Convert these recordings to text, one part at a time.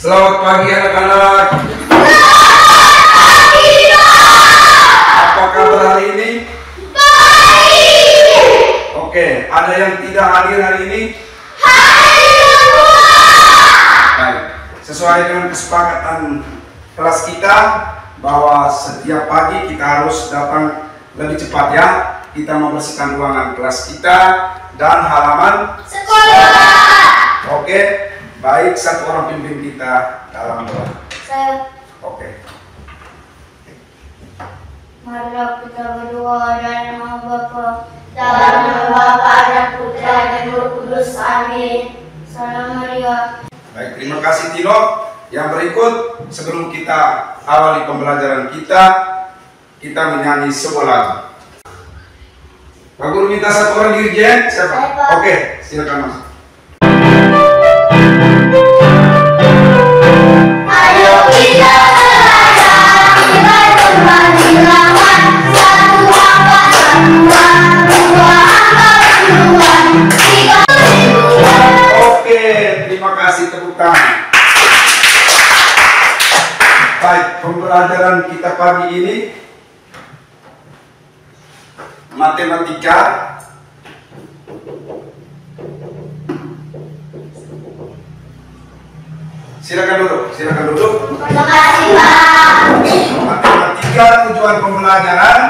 Selamat pagi anak-anak. Apa kabar hari ini? Oke, ada yang tidak hadir hari ini? Baik. Sesuai dengan kesepakatan kelas kita bahwa setiap pagi kita harus datang lebih cepat ya. Kita membersihkan ruangan kelas kita dan halaman Oke, baik satu orang pimpin kita dalam doa. Saya Oke. Marilah kita berdoa dan nama Bapa dalam nama Bapa dan Putra dan Roh Kudus. Amin. Salam Maria. Baik, terima kasih Tino. Yang berikut sebelum kita awali pembelajaran kita, kita menyanyi sebuah lagu. Pak Guru minta satu orang dirijen, Saya, siapa? Oke, silakan Mas. Kasih tepuk tangan. Baik, pembelajaran kita pagi ini matematika Silakan duduk, silakan duduk. Terima kasih Pak. Matematika tujuan pembelajaran.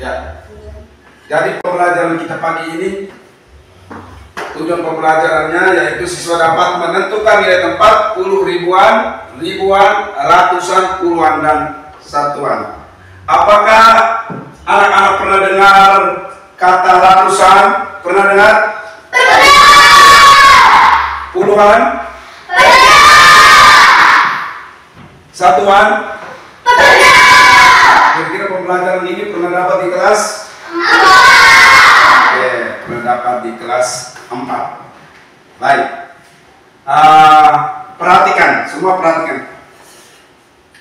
Ya. Jadi pembelajaran kita pagi ini tujuan pembelajarannya yaitu siswa dapat menentukan nilai tempat puluh ribuan, ribuan, ratusan, puluhan dan satuan. Apakah anak-anak pernah dengar kata ratusan? Pernah dengar? Puluhan? Satuan? Kira-kira pembelajaran ini pernah dapat di kelas? Oke, pernah dapat di kelas 4. Baik. Ah, perhatikan, semua perhatikan.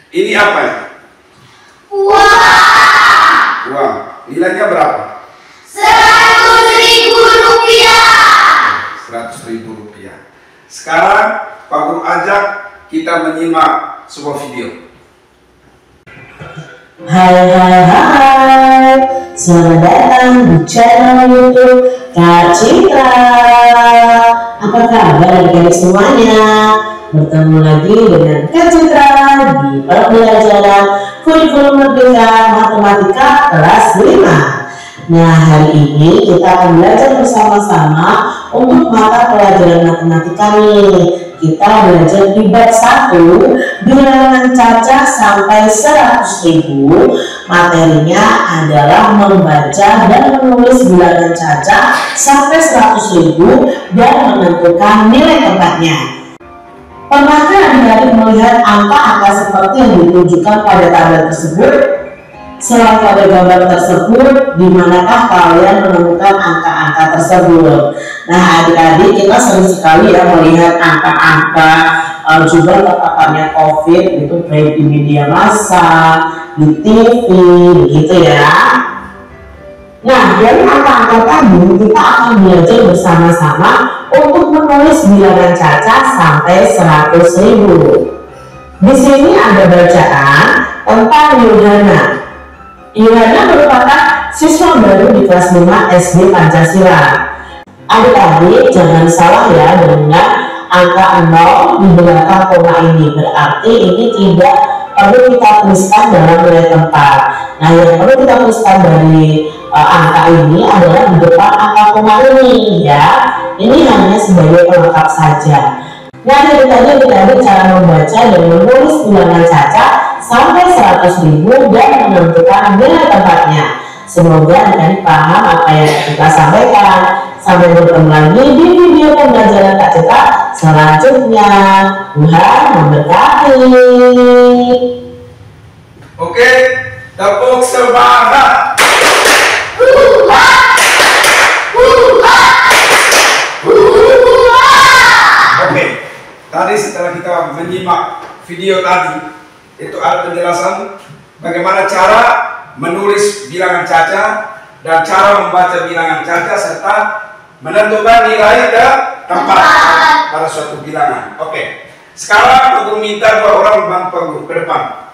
Ini apa ya? Uang. Nilainya berapa? Seratus ribu rupiah. 100 ribu rupiah. Sekarang Pak Guru ajak kita menyimak sebuah video. Hai hai hai Selamat datang di channel youtube Kak Citra. Apa kabar adik semuanya? Bertemu lagi dengan Kak Citra Di pembelajaran kurikulum merdeka matematika kelas 5 Nah hari ini kita akan belajar bersama-sama Untuk mata pelajaran matematika nih kita belajar di bab 1 bilangan cacah sampai 100 ribu. Materinya adalah membaca dan menulis bilangan cacah sampai 100 ribu dan menentukan nilai tempatnya. Pernahkah adik-adik melihat angka-angka seperti yang ditunjukkan pada tabel tersebut? Selain pada gambar tersebut, di manakah kalian menemukan angka-angka tersebut? Nah, adik-adik kita sering sekali ya melihat angka-angka uh, juga terpaparnya COVID itu baik di media massa, di TV, begitu ya. Nah, dari angka-angka tadi kita akan belajar bersama-sama untuk menulis bilangan caca sampai 100 ribu. Di sini ada bacaan tentang Yohana. Yohana merupakan siswa baru di kelas 5 SD Pancasila. Adik-adik jangan salah ya dengan angka 0 di belakang koma ini. Berarti ini tidak perlu kita tuliskan dalam nilai tempat. Nah, yang perlu kita tuliskan dari uh, angka ini adalah di depan angka koma ini ya. Ini hanya sebagai pelengkap saja. Nah, dari tadi kita cara membaca dan menulis bilangan caca sampai 100 ribu dan menentukan nilai tempatnya. Semoga adik paham apa yang kita sampaikan. Sampai bertemu lagi di video pembelajaran Kak Cita selanjutnya. Tuhan memberkati. Oke, tepuk semangat. Oke, tadi setelah kita menyimak video tadi, itu ada penjelasan bagaimana cara menulis bilangan caca dan cara membaca bilangan caca serta menentukan nilai ke tempat pada suatu bilangan. Oke. Sekarang aku minta dua orang bantu aku ke depan.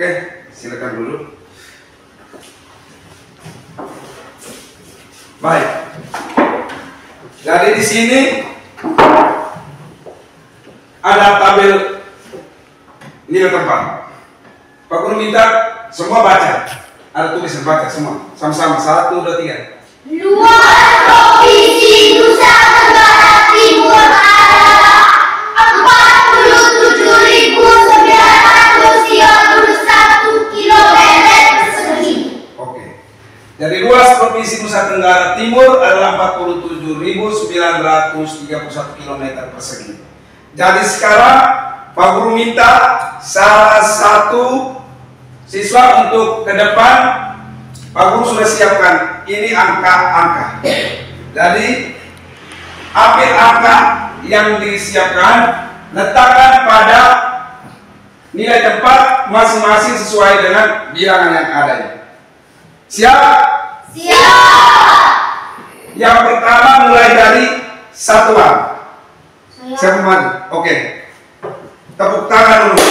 Oke, silakan dulu. Baik. Jadi di sini ada tabel nilai tempat. Pak Guru minta semua baca. Ada tulisan baca semua. Sama-sama. Satu, dua, tiga. Luas Provinsi Nusa Tenggara Timur adalah 47.931 Jadi luas provinsi Nusa Tenggara Timur adalah 47.931 km persegi. Jadi sekarang Pak Guru minta salah satu siswa untuk ke depan. Pak Guru sudah siapkan ini angka-angka. Jadi ambil angka yang disiapkan, letakkan pada nilai tempat masing-masing sesuai dengan bilangan yang ada. Siap? Siap. Yang pertama mulai dari satuan. Siapa maju? Oke. Tepuk tangan dulu.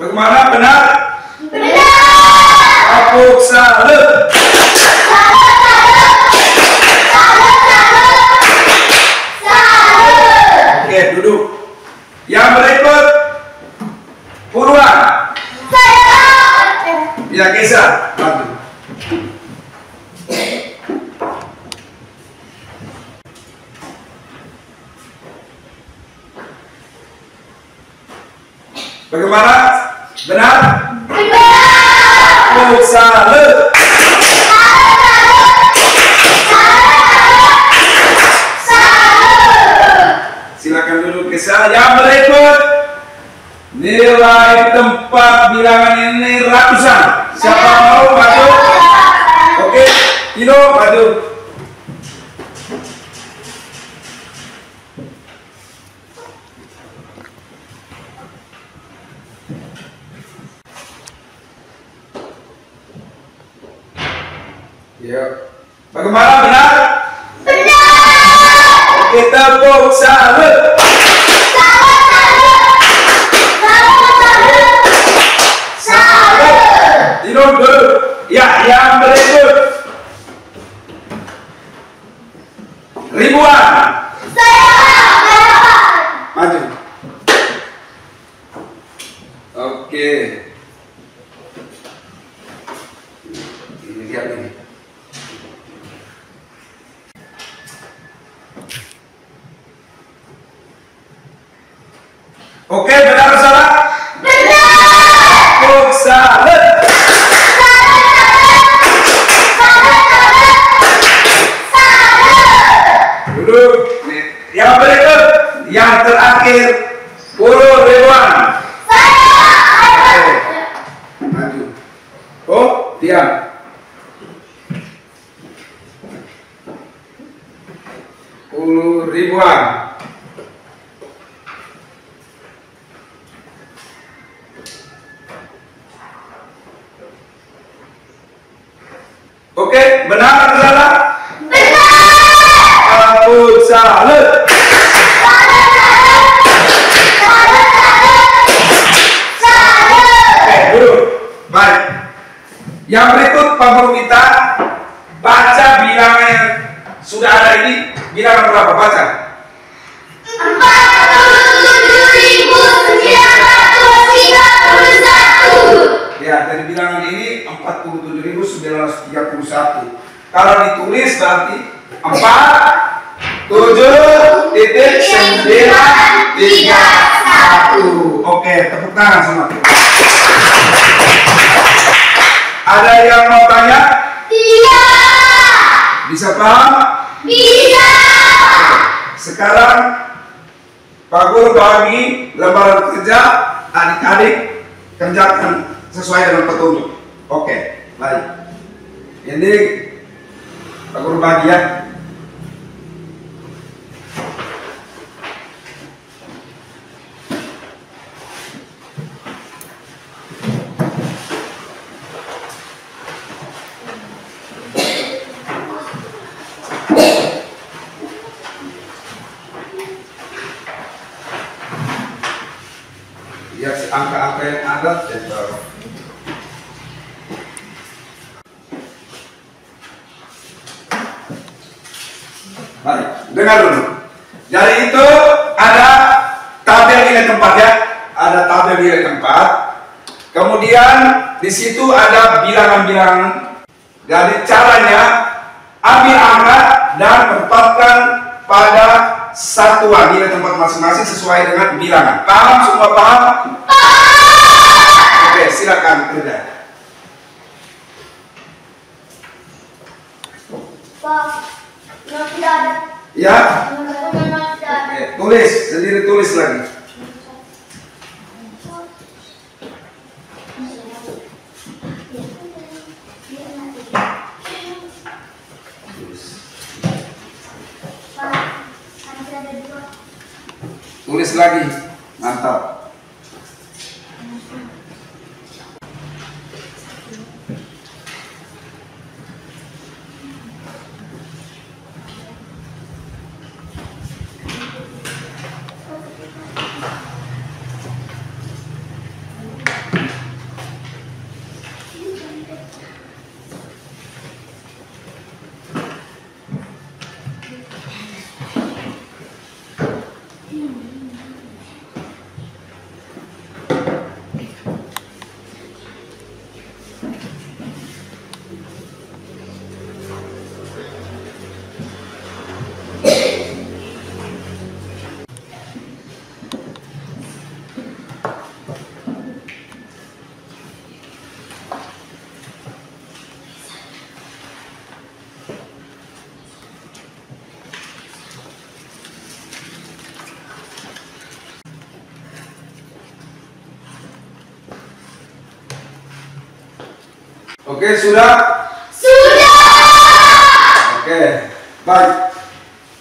Bagaimana benar? benar. Tepuk salut. Oke, duduk. Yang berikut Purwan. Saya. Ya, Kesa. Maju. Bagaimana? Benar? Tepuk salut. Silakan duduk Kesa. Yang berikut nilai tempat bilangan ini ratusan. Siapa mau maju? Oke, Tino maju. Oke, tepuk salut. Tino duduk. Ya, yang berikut ribuan. Maju. Oke. Ini lihat ini. Oke, benar atau salah? Tepuk salut. Duduk. Nih, Yang berikut, yang terakhir, puluh ribuan. Oke. Maju. Oh, diam. Puluh ribuan. Oke, benar atau salah? Tepuk salut. Oke, duduk. Baik. Yang berikut Pak Guru minta baca bilangan yang sudah ada ini. Berapa? Baca. Ya, dari bilangan ini 47.931. Kalau ditulis berarti 4 7 titik 9 3 1. Oke, tepuk tangan semua. Ada yang mau tanya? Tidak. Bisa paham? Sekarang Pak Guru bagi lembaran kerja adik-adik kerjakan sesuai dengan petunjuk. Oke, baik. Ini Pak Guru bagi ya. Lihat angka-angka yang ada dan baru. Baik, dengar dulu. Jadi itu ada nilai tempat ya, ada tabel nilai tempat. Kemudian di situ ada bilangan-bilangan. Jadi caranya ambil angka dan tempatkan pada satuan nilai tempat masing-masing sesuai dengan bilangan. Paham semua paham? Oke, silakan kerja. Ya. Oke, tulis sendiri tulis lagi. Pak, ada ada dua. Tulis lagi. Mantap. Oke, sudah? Sudah. Oke, baik.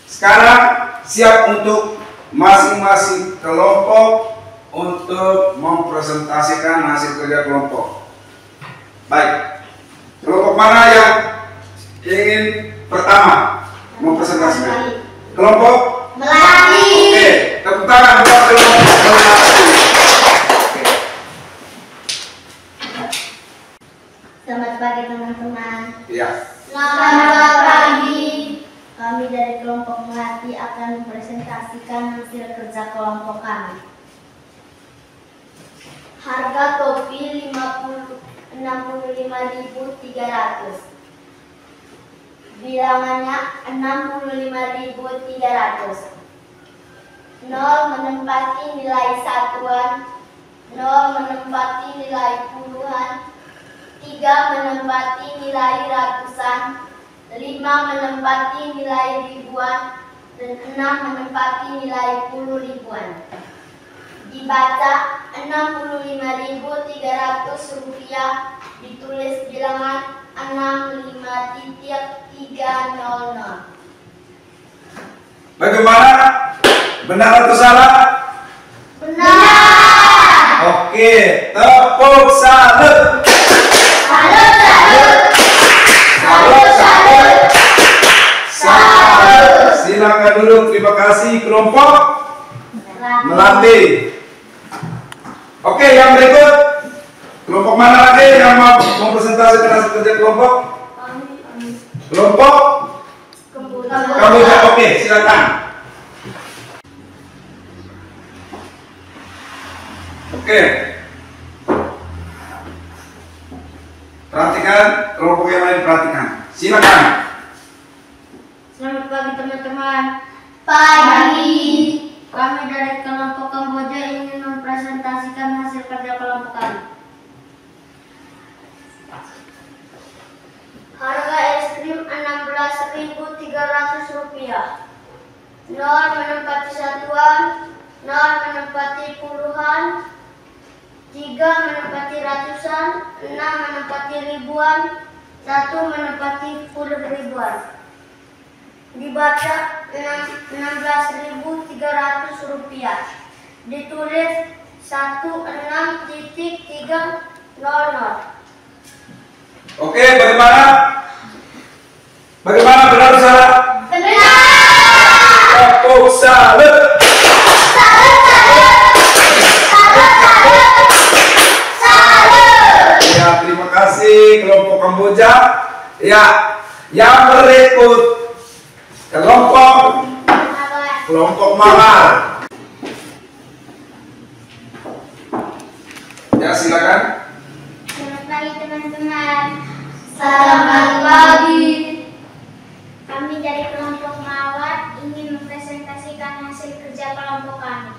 Sekarang siap untuk masing-masing kelompok untuk mempresentasikan hasil kerja kelompok. Baik. Kelompok mana yang ingin pertama mempresentasikan? Kelompok? Melati. Oke, tepuk tangan buat kelompok Melati. Oke. Selamat pagi Iya. Selamat pagi. Kami dari kelompok Melati akan mempresentasikan hasil kerja kelompok kami. Harga topi 50 65.300. Bilangannya 65.300. Nol menempati nilai satuan, nol menempati nilai puluhan, tiga menempati nilai ratusan, lima menempati nilai ribuan, dan enam menempati nilai puluh ribuan. Dibaca 65.300 rupiah, ditulis bilangan 65.300. Bagaimana? Benar atau salah? Benar. Oke, tepuk salut. Salut, Silakan duduk. Terima kasih kelompok melatih. Oke, yang berikut kelompok mana lagi yang mau mempresentasikan hasil kerja kelompok? Kelompok kamu ya, oke, silakan. Oke. Perhatikan kelompok yang lain perhatikan. Silakan. Selamat pagi teman-teman. Pagi. Kami dari kelompok Kamboja ingin mempresentasikan hasil kerja kelompok kami. Harga es krim Rp16.300. Nol menempati satuan, nol menempati puluhan, tiga menempati ratusan, enam menempati ribuan, satu menempati puluh ribuan. Dibaca enam belas ribu tiga ratus rupiah. Ditulis satu enam titik tiga nol nol. Oke, bagaimana? Bagaimana benar salah? Benar. Tepuk salut. Ya, terima kasih kelompok Kamboja. Ya, yang berikut kelompok kelompok Mawar. Ya, silakan. Selamat pagi teman-teman. Selamat pagi. Kami dari kelompok Mawar ingin mempresentasikan hasil kerja kelompok kami.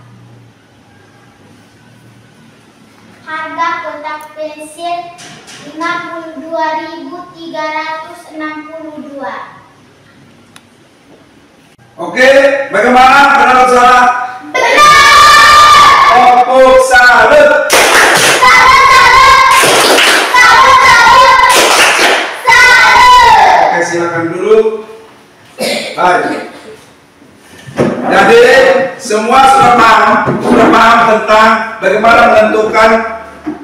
Harga kotak pensil 52.362. Oke, bagaimana benar salah? Tepuk salut. Oke, silakan dulu. Baik. Jadi semua sudah paham, sudah paham tentang bagaimana menentukan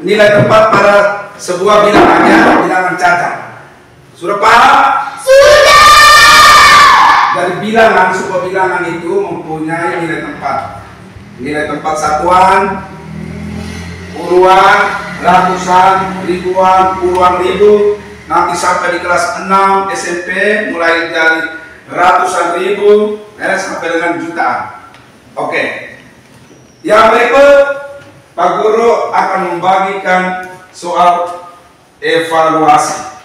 nilai tempat pada sebuah bilangannya, bilangan cacat. Sudah paham? Dari bilangan, sebuah bilangan itu mempunyai nilai tempat. Nilai tempat satuan, puluhan, ratusan, ribuan, puluhan ribu, nanti sampai di kelas 6 SMP mulai dari ratusan ribu eh, sampai dengan jutaan. Oke. Yang berikut Pak Guru akan membagikan soal evaluasi.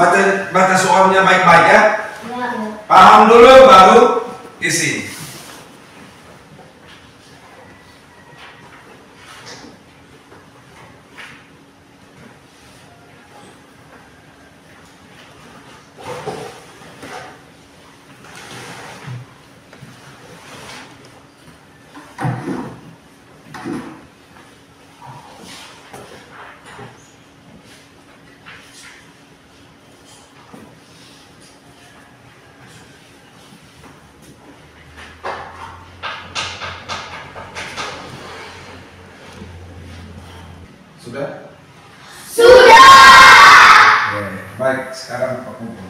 Baca, baca soalnya baik-baik ya. Paham dulu baru isi. Sudah? Sudah. Oke, baik, sekarang Pak Kumpul.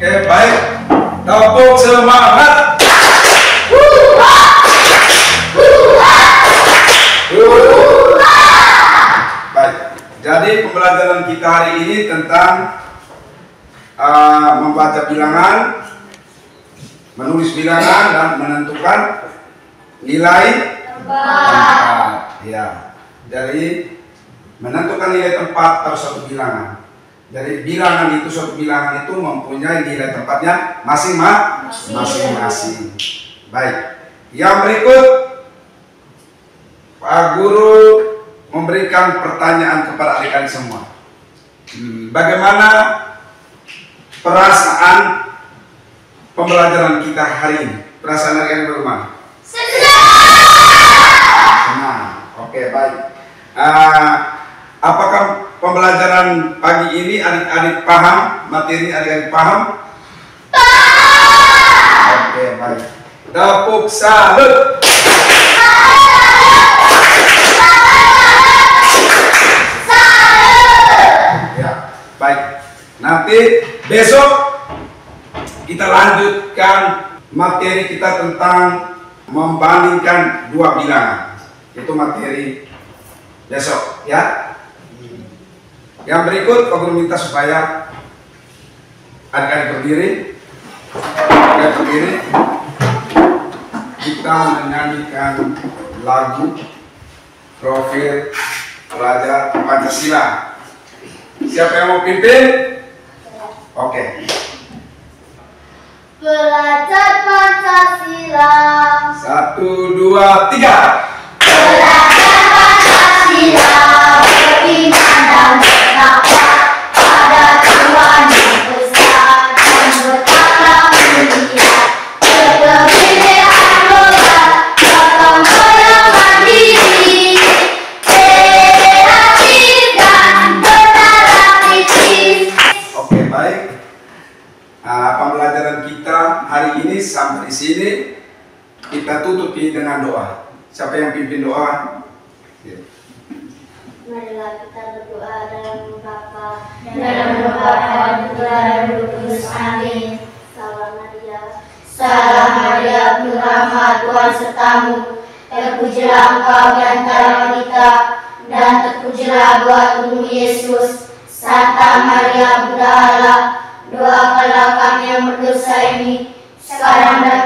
Oke, baik. Tepuk semangat. Baik, jadi pembelajaran kita hari ini tentang uh, membaca bilangan, menulis bilangan dan menentukan nilai tempat. Ya, jadi menentukan nilai tempat pada suatu bilangan. Jadi bilangan itu suatu bilangan itu mempunyai nilai tempatnya masing-masing. Baik, yang berikut Pak Guru memberikan pertanyaan kepada adik-adik semua. Hmm, Bagaimana perasaan pembelajaran kita hari ini? Perasaan adik-adik bagaimana? Senang. Oke, baik. Ah, apakah pembelajaran pagi ini adik-adik paham? Materi adik-adik paham? Oke, baik. Tepuk salut. Ya, baik. Nanti besok kita lanjutkan materi kita tentang membandingkan dua bilangan. Itu materi besok ya. Yang berikut, Guru minta supaya adik-adik berdiri, adik berdiri. Kita menyanyikan lagu profil pelajar Pancasila. Siapa yang mau pimpin? Oke. Belajar Pancasila Satu, dua, tiga. Kudus. Amin. Salam Maria. Salam Maria, penuh Tuhan sertamu. Terpujilah engkau di antara wanita dan terpujilah buah tubuhmu Yesus. Santa Maria, Bunda Allah, doakanlah kami yang berdosa ini sekarang dan